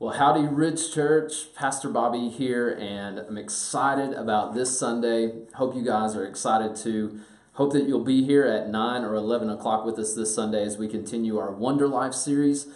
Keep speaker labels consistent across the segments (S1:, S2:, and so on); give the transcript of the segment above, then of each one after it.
S1: Well, howdy, Ridge Church. Pastor Bobby here, and I'm excited about this Sunday. Hope you guys are excited too. Hope that you'll be here at 9 or 11 o'clock with us this Sunday as we continue our Wonder Life series.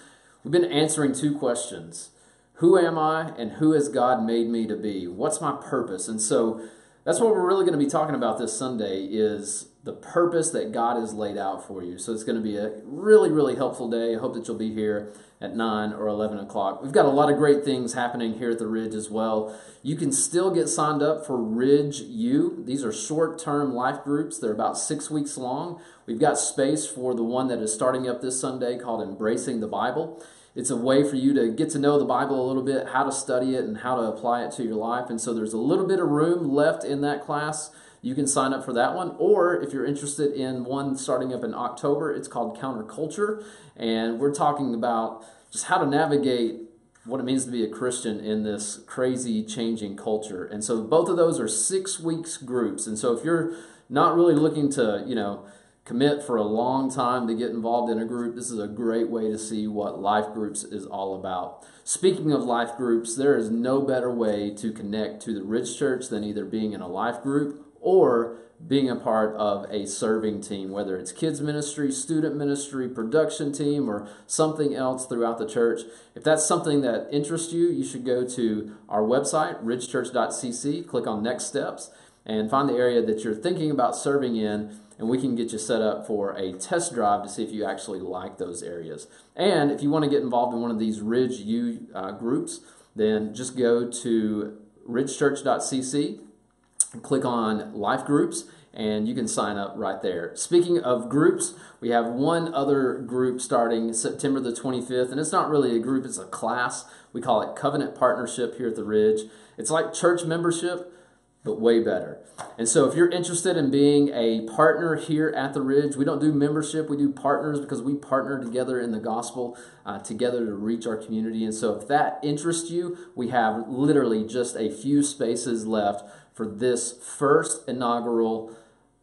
S1: We've been answering two questions Who am I, and who has God made me to be? What's my purpose? And so that's what we're really going to be talking about this Sunday is the purpose that God has laid out for you. So it's going to be a really, really helpful day. I hope that you'll be here at 9 or 11 o'clock. We've got a lot of great things happening here at the Ridge as well. You can still get signed up for Ridge U. These are short term life groups, they're about six weeks long. We've got space for the one that is starting up this Sunday called Embracing the Bible. It's a way for you to get to know the Bible a little bit, how to study it, and how to apply it to your life. And so there's a little bit of room left in that class you can sign up for that one. Or if you're interested in one starting up in October, it's called Counterculture. And we're talking about just how to navigate what it means to be a Christian in this crazy changing culture. And so both of those are six weeks groups. And so if you're not really looking to, you know, commit for a long time to get involved in a group, this is a great way to see what life groups is all about. Speaking of life groups, there is no better way to connect to the Ridge Church than either being in a life group or being a part of a serving team, whether it's kids ministry, student ministry, production team, or something else throughout the church. If that's something that interests you, you should go to our website, ridgechurch.cc, click on Next Steps, and find the area that you're thinking about serving in, and we can get you set up for a test drive to see if you actually like those areas. And if you want to get involved in one of these Ridge U uh, groups, then just go to ridgechurch.cc click on life groups and you can sign up right there. Speaking of groups, we have one other group starting September the 25th, and it's not really a group, it's a class. We call it Covenant Partnership here at the Ridge. It's like church membership, but way better. And so, if you're interested in being a partner here at the Ridge, we don't do membership, we do partners because we partner together in the gospel uh, together to reach our community. And so, if that interests you, we have literally just a few spaces left for this first inaugural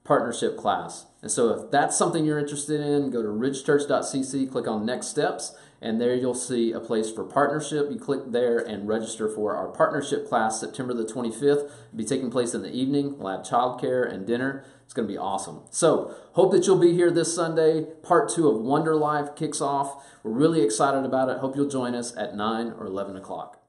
S1: partnership class. And so if that's something you're interested in, go to ridgechurch.cc, click on next steps, and there you'll see a place for partnership. You click there and register for our partnership class September the 25th. It'll be taking place in the evening. We'll have childcare and dinner. It's going to be awesome. So, hope that you'll be here this Sunday. Part two of Wonder Life kicks off. We're really excited about it. Hope you'll join us at 9 or 11 o'clock.